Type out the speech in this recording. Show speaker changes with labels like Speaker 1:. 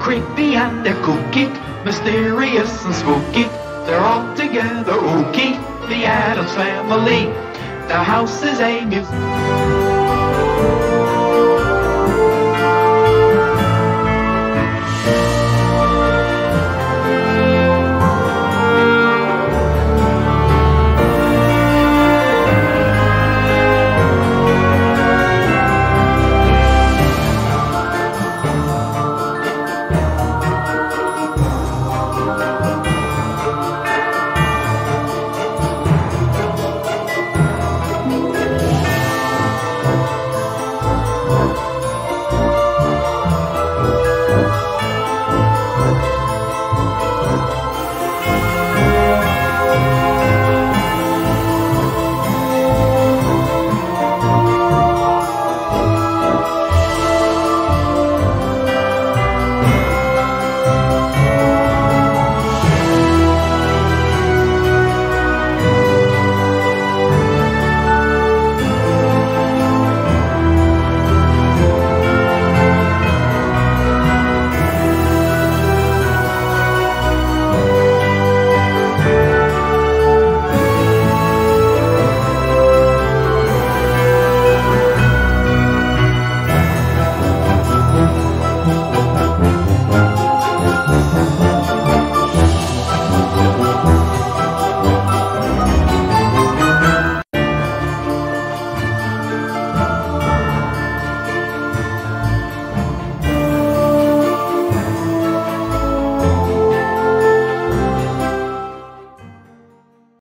Speaker 1: creepy and they're kooky, mysterious and spooky. They're all together ooky, the Adams family. The house is a museum.